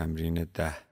تمرین ده.